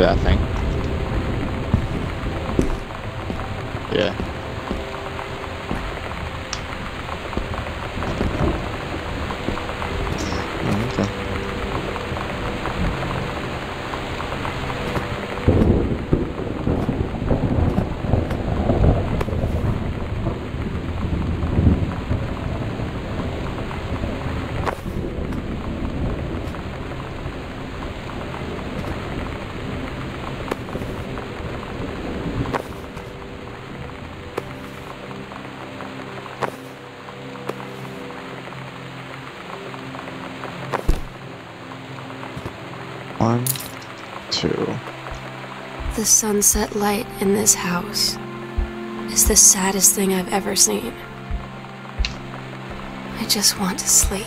that thing. Yeah. Mm, Okay. One, two. The sunset light in this house is the saddest thing I've ever seen. I just want to sleep.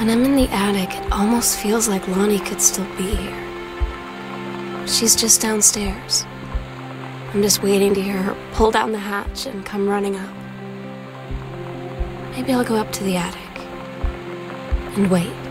When I'm in the attic, it almost feels like Lonnie could still be here. She's just downstairs. I'm just waiting to hear her pull down the hatch and come running up. Maybe I'll go up to the attic and wait.